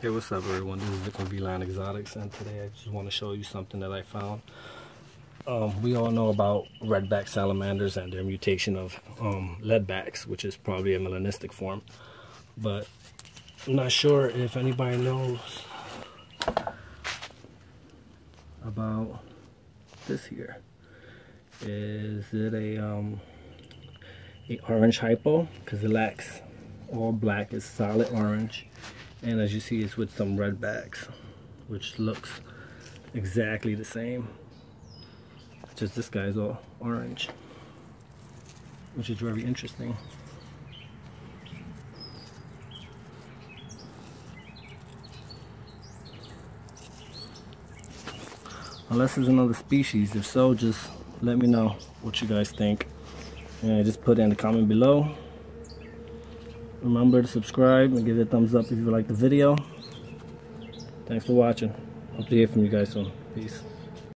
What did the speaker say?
Hey, what's up everyone? This is Vic from V-Line Exotics and today I just want to show you something that I found. Um, we all know about redback salamanders and their mutation of um, leadbacks, which is probably a melanistic form. But I'm not sure if anybody knows about this here. Is it a, um, a orange hypo? Because it lacks all black, it's solid orange and as you see it's with some red backs which looks exactly the same. Just this guy's all orange which is very interesting. Unless it's another species. If so just let me know what you guys think. And just put in the comment below Remember to subscribe and give it a thumbs up if you like the video. Thanks for watching. Hope to hear from you guys soon. Peace.